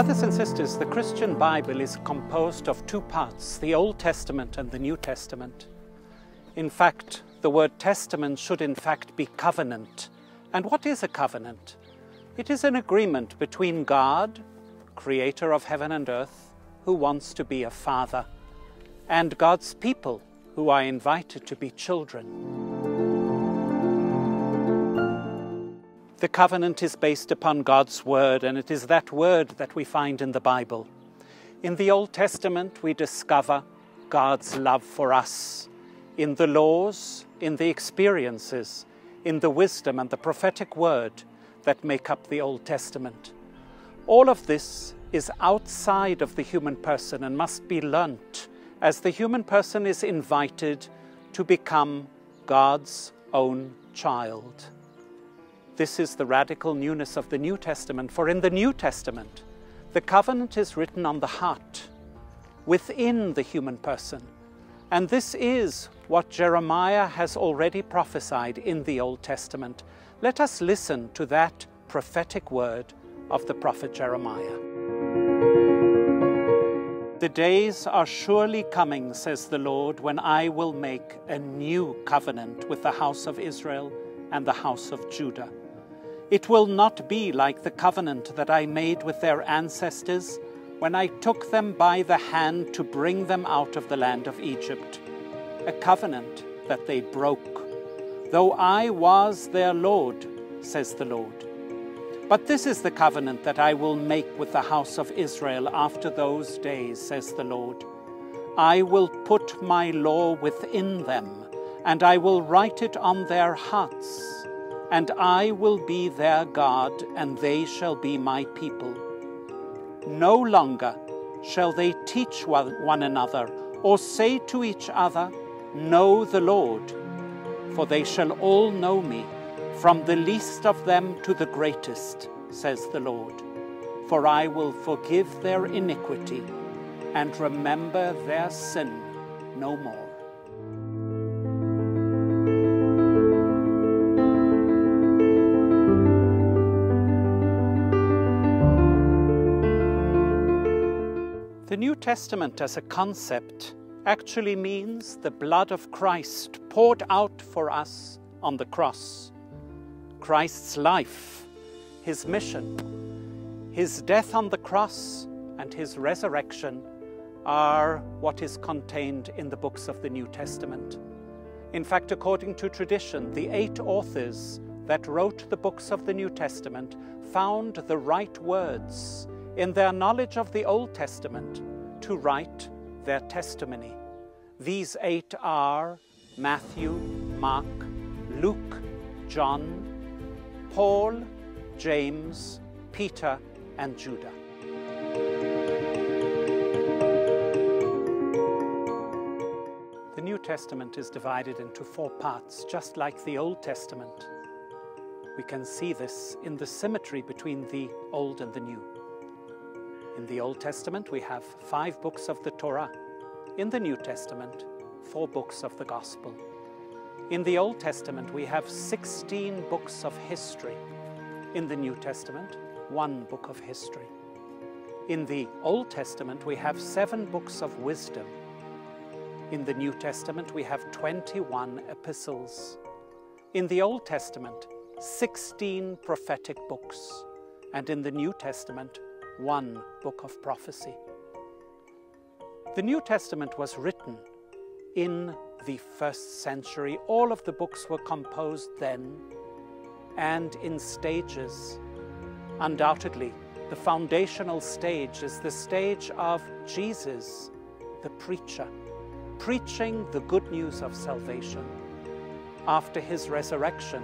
Brothers and sisters, the Christian Bible is composed of two parts the Old Testament and the New Testament. In fact, the word testament should in fact be covenant. And what is a covenant? It is an agreement between God, creator of heaven and earth, who wants to be a father, and God's people, who are invited to be children. The covenant is based upon God's word, and it is that word that we find in the Bible. In the Old Testament, we discover God's love for us in the laws, in the experiences, in the wisdom and the prophetic word that make up the Old Testament. All of this is outside of the human person and must be learnt as the human person is invited to become God's own child. This is the radical newness of the New Testament, for in the New Testament, the covenant is written on the heart, within the human person. And this is what Jeremiah has already prophesied in the Old Testament. Let us listen to that prophetic word of the prophet Jeremiah. The days are surely coming, says the Lord, when I will make a new covenant with the house of Israel and the house of Judah it will not be like the covenant that I made with their ancestors when I took them by the hand to bring them out of the land of Egypt, a covenant that they broke, though I was their Lord, says the Lord. But this is the covenant that I will make with the house of Israel after those days, says the Lord. I will put my law within them, and I will write it on their hearts and I will be their God, and they shall be my people. No longer shall they teach one another, or say to each other, Know the Lord, for they shall all know me, from the least of them to the greatest, says the Lord. For I will forgive their iniquity, and remember their sin no more. The New Testament as a concept actually means the blood of Christ poured out for us on the cross. Christ's life, his mission, his death on the cross, and his resurrection are what is contained in the books of the New Testament. In fact, according to tradition, the eight authors that wrote the books of the New Testament found the right words in their knowledge of the Old Testament to write their testimony. These eight are Matthew, Mark, Luke, John, Paul, James, Peter, and Judah. The New Testament is divided into four parts, just like the Old Testament. We can see this in the symmetry between the Old and the New. In the Old Testament, we have five books of the Torah. In the New Testament, four books of the Gospel. In the Old Testament, we have 16 books of history. In the New Testament, one book of history. In the Old Testament, we have seven books of wisdom. In the New Testament, we have 21 epistles. In the Old Testament, 16 prophetic books. And in the New Testament, one book of prophecy. The New Testament was written in the first century. All of the books were composed then and in stages. Undoubtedly, the foundational stage is the stage of Jesus, the preacher, preaching the good news of salvation. After his resurrection,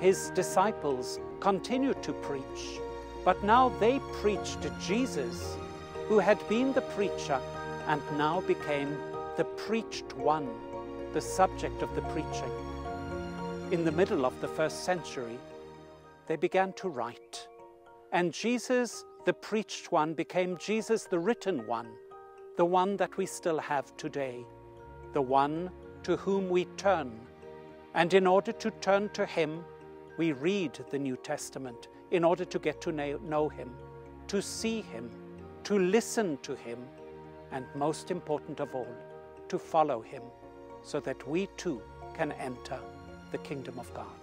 his disciples continued to preach but now they preached Jesus, who had been the preacher and now became the preached one, the subject of the preaching. In the middle of the first century, they began to write. And Jesus, the preached one, became Jesus, the written one, the one that we still have today, the one to whom we turn. And in order to turn to Him, we read the New Testament in order to get to know Him, to see Him, to listen to Him, and most important of all, to follow Him so that we too can enter the kingdom of God.